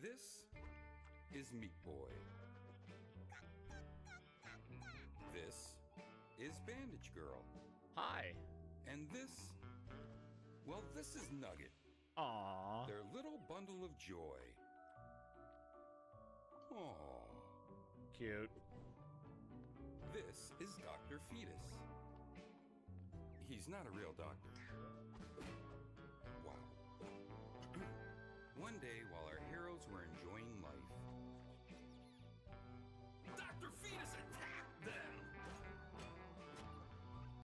This is Meat Boy. This is Bandage Girl. Hi. And this, well, this is Nugget, Aw. their little bundle of joy. Aww. Cute. This is Dr. Fetus. He's not a real doctor. Wow. One day, while our were enjoying.